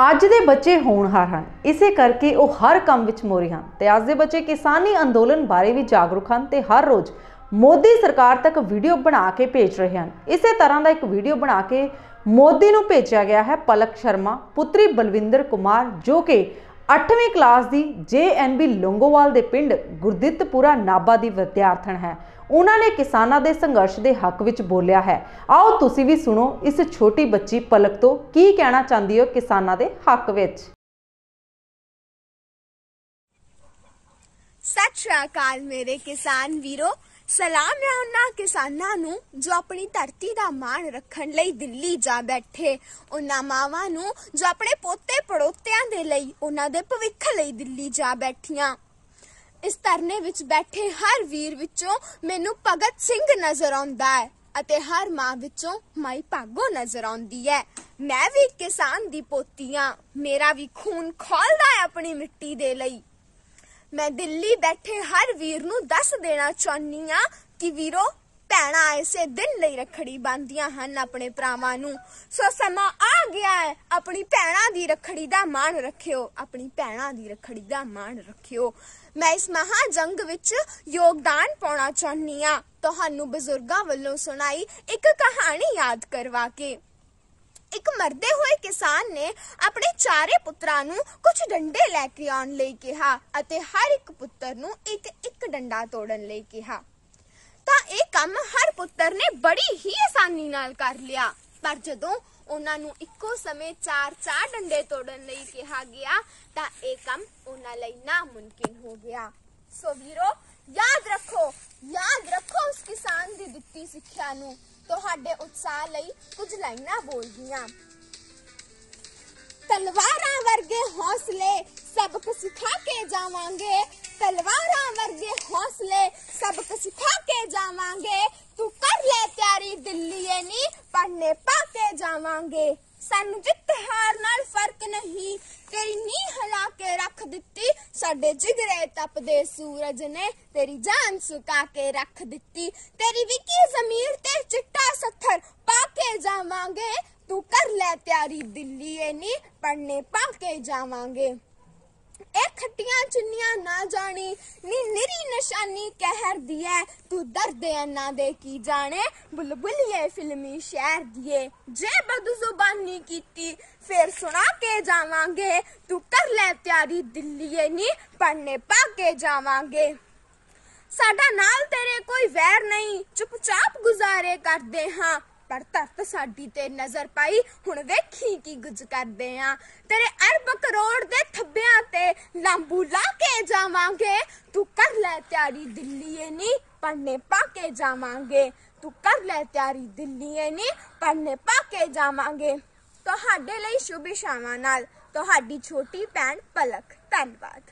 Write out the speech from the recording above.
ਅੱਜ ਦੇ ਬੱਚੇ ਹੋਣਹਾਰ ਹਨ। ਇਸੇ ਕਰਕੇ ਉਹ ਹਰ ਕੰਮ ਵਿੱਚ ਮੋਰੀ ਹਨ। ਤੇ ਅੱਜ ਦੇ ਬੱਚੇ ਕਿਸਾਨੀ ਅੰਦੋਲਨ ਬਾਰੇ ਵੀ ਜਾਗਰੂਕ ਹਨ ਤੇ ਹਰ ਰੋਜ਼ ਮੋਦੀ ਸਰਕਾਰ ਤੱਕ ਵੀਡੀਓ ਬਣਾ ਕੇ ਭੇਜ ਰਹੇ ਹਨ। ਇਸੇ ਤਰ੍ਹਾਂ ਦਾ ਇੱਕ ਵੀਡੀਓ ਬਣਾ ਕੇ ਮੋਦੀ ਨੂੰ ਭੇਜਿਆ ਗਿਆ ਹੈ ਪਲਕ ਸ਼ਰਮਾ, ਪੁੱਤਰੀ ਬਲਵਿੰਦਰ ਕੁਮਾਰ, ਜੋ ਕਿ 8ਵੀਂ ਕਲਾਸ ਦੀ ਜੇਐਨਬੀ ਲੰਗੋਵਾਲ ਦੇ ਪਿੰਡ ਗੁਰਦਿੱਤਪੁਰਾ ਨਾਬਾ ਦੀ ਵਿਦਿਆਰਥਣ ਹੈ ਉਹਨਾਂ ਨੇ ਕਿਸਾਨਾਂ ਦੇ ਸੰਘਰਸ਼ ਦੇ ਹੱਕ ਵਿੱਚ ਬੋਲਿਆ ਹੈ ਆਓ ਤੁਸੀਂ ਵੀ ਸੁਣੋ ਇਸ ਛੋਟੀ ਬੱਚੀ ਪਲਕ ਤੋਂ ਕੀ ਕਹਿਣਾ ਚਾਹੁੰਦੀ ਹੋ ਕਿਸਾਨਾਂ ਦੇ ਹੱਕ ਵਿੱਚ ਸਤਿ ਸ਼੍ਰੀ ਅਕਾਲ ਮੇਰੇ ਕਿਸਾਨ ਵੀਰੋ ਸਲਾਮ ਹੈ ਉਹਨਾਂ ਕਿਸਾਨਾਂ ਨੂੰ ਜੋ ਆਪਣੀ ਧਰਤੀ ਦਾ ਮਾਣ ਰੱਖਣ ਲਈ ਦਿੱਲੀ ਜਾ ਬੈਠੇ। ਉਹਨਾਂ ਮਾਵਾਂ ਨੂੰ ਜੋ ਆਪਣੇ ਪੋਤੇ ਪੜੋਤਿਆਂ ਦੇ ਲਈ, ਉਹਨਾਂ ਦੇ ਭਵਿੱਖ ਲਈ ਦਿੱਲੀ ਜਾ ਬੈਠੀਆਂ। ਇਸ ਧਰਨੇ ਵਿੱਚ ਬੈਠੇ ਹਰ ਵੀਰ ਵਿੱਚੋਂ ਮੈਨੂੰ ਭਗਤ ਸਿੰਘ ਨਜ਼ਰ ਆਉਂਦਾ ਹੈ ਅਤੇ ਹਰ ਮਾਂ ਵਿੱਚੋਂ ਮਾਈ ਭਾਗੋ ਨਜ਼ਰ ਆਉਂਦੀ ਹੈ। ਮੈਂ ਵੀ ਕਿਸਾਨ ਦੀ ਪੋਤੀ ਹਾਂ। ਮੇਰਾ ਵੀ ਖੂਨ ਖੋਲਦਾ ਹੈ ਆਪਣੀ ਮਿੱਟੀ ਦੇ ਲਈ। ਮੈਂ ਦਿੱਲੀ ਬੈਠੇ ਹਰ ਵੀਰ ਨੂੰ ਦੱਸ ਦੇਣਾ ਚਾਹੁੰਨੀ ਆ ਕਿ ਵੀਰੋ, ਭੈਣਾਂ ਐਸੇ ਦਿਨ ਲਈ ਰਖੜੀ ਬੰਦੀਆਂ ਹਨ ਆਪਣੇ ਭਰਾਵਾਂ ਨੂੰ। ਸੋ ਸਮਾਂ ਆ ਗਿਆ ਹੈ, ਆਪਣੀ ਭੈਣਾਂ ਦੀ ਰਖੜੀ ਦਾ ਮਾਣ ਰੱਖਿਓ, ਆਪਣੀ ਭੈਣਾਂ ਦੀ ਰਖੜੀ ਦਾ ਮਾਣ ਰੱਖਿਓ। ਮੈਂ ਇਸ ਮਹਾ ਜੰਗ ਵਿੱਚ ਯੋਗਦਾਨ ਪਾਉਣਾ ਚਾਹੁੰਨੀ ਆ ਤੁਹਾਨੂੰ ਬਜ਼ੁਰਗਾਂ ਵੱਲੋਂ ਸੁਣਾਈ ਇੱਕ ਕਹਾਣੀ ਯਾਦ ਕਰਵਾ ਕੇ। ਇੱਕ ਮਰਦੇ ਹੋਏ ਕਿਸਾਨ ਨੇ ਆਪਣੇ ਚਾਰੇ ਪੁੱਤਰਾਂ ਨੂੰ ਕੁਝ ਡੰਡੇ ਲੈ ਕੇ ਆਉਣ ਲਈ ਕਿਹਾ ਅਤੇ ਹਰ ਇੱਕ ਪੁੱਤਰ ਨੂੰ ਇੱਕ ਇੱਕ ਡੰਡਾ ਤੋੜਨ ਲਈ ਕਿਹਾ। ਤਾਂ ਇਹ ਕੰਮ ਹਰ ਪੁੱਤਰ ਨੇ ਬੜੀ ਹੀ ਆਸਾਨੀ ਨਾਲ ਕਰ ਲਿਆ। ਪਰ ਜਦੋਂ ਉਹਨਾਂ ਨੂੰ ਇੱਕੋ ਸਮੇਂ ਚਾਰ ਚਾਰ ਡੰਡੇ ਤੋੜਨ ਲਈ ਕਿਹਾ ਗਿਆ, ਤਾਂ ਇਹ ਕੰਮ ਉਹਨਾਂ ਲਈ ਨਾ ਨਾਮੁਮਕਿਨ ਹੋ ਗਿਆ। ਸੋ ਵੀਰੋ, ਯਾਦ ਰੱਖੋ ਯਾਦ ਰੱਖੋ ਉਸ ਕਿਸਾਨ ਦੀ ਦਿੱਤੀ ਸਿੱਖਿਆ ਨੂੰ। ਤੁਹਾਡੇ ਉਤਸ਼ਾਹ ਲਈ ਕੁਝ ਲਾਈਨਾਂ ਬੋਲਦੀਆਂ। ਤਲਵਾਰਾਂ ਵਰਗੇ ਹੌਸਲੇ ਸਬਕ ਸਿਖਾ ਕੇ ਜਾਵਾਂਗੇ। ਤਲਵਾਰਾਂ ਵਰਗੇ ਹੌਸਲੇ ਸਬਕ ਸਿਖਾ ਕੇ ਜਾਵਾਂਗੇ। ਤੂੰ ਕਰ ਲੈ ਤਿਆਰੀ ਦਿੱਲੀ ਏ ਨੀ ਪੜਨੇ ਪਾ ਕੇ ਜਾਵਾਂਗੇ। ਸਾਨੂੰ ਜਿੱਤ ਹਾਰ ਨਾਲ ਫ਼ਰਕ ਨਹੀਂ, ਤੇਰੀ ਨੀ ਹਲਾ ਕੇ ਰੱਖ ਦਿੱਤੀ ਸਾਡੇ ਜਿਗਰੇ ਤਪਦੇ ਸੂਰਜ ਨੇ ਤੇਰੀ ਜਾਨ ਸੁਕਾ ਕੇ ਰੱਖ ਦਿੱਤੀ। ਤੇਰੀ ਵਿਕੀ ਜ਼ਮੀਰ ਤੇ ਚਿੱਟਾ ਸੱਥਰ ਪਾ ਕੇ ਜਾਵਾਂਗੇ। ਤੂੰ ਕਰ ਲੈ ਤਿਆਰੀ ਦਿੱਲੀ ਏ ਨੀ ਪੜਨੇ ਪਾ ਕੇ ਜਾਵਾਂਗੇ। ਇਹ ਖੱਟੀਆਂ ਚੁੰਨੀਆਂ ਨਾ ਜਾਣੀ, ਨੀ ਨਿਰੀ ਕਹਿਰ ਦੀ ਤੂੰ ਦਰਦ ਅੰਨਾ ਦੇ ਕੀ ਜਾਣੇ। ਬੁਲਬੁਲੀਏ ਫਿਲਮੀ ਸ਼ਹਿਰ ਦੀਏ ਜੇ ਬਦ ਜ਼ੁਬਾਨੀ ਕੀਤੀ, ਫੇਰ ਸੁਣਾ ਕੇ ਜਾਵਾਂਗੇ। ਤੂੰ ਕਰ ਲੈ ਤਿਆਰੀ ਦਿੱਲੀਏ ਨੀ ਪੜਨੇ ਪਾ ਕੇ ਜਾਵਾਂਗੇ। ਸਾਡਾ ਨਾਲ ਤੇਰੇ ਕੋਈ ਵੈਰ ਨਹੀਂ। ਚੁੱਪਚਾਪ ਗੁਜ਼ਾਰੇ ਕਰਦੇ ਹਾਂ। ਪਰ ਧਰਤ ਸਾਡੀ ਤੇ ਨਜ਼ਰ ਪਾਈ। ਹੁਣ ਵੇਖੀ ਕੀ ਗੁੱਜ ਕਰਦੇ ਆ। ਤੇਰੇ ਅਰਬ ਕਰੋੜ ਦੇ ਥੱਬਿਆਂ ਤੇ ਲਾਂਬੂ ਲਾ ਕੇ ਜਾਵਾਂਗੇ। ਤੂੰ ਕਰ ਲੈ ਤਿਆਰੀ ਦਿੱਲੀਏ ਨੀ ਪੜਨੇ ਪਾ ਕੇ ਜਾਵਾਂਗੇ। ਤੂੰ ਕਰ ਲੈ ਤਿਆਰੀ ਦਿੱਲੀਏ ਨੀ ਪੜਨੇ ਪਾ ਕੇ ਜਾਵਾਂਗੇ। ਤੁਹਾਡੇ ਲਈ ਸ਼ੁਭ ਇਸ਼ਾਵਾਂ ਨਾਲ। ਤੁਹਾਡੀ ਛੋਟੀ ਭੈਣ ਪਲਕ। ਧੰਨਵਾਦ।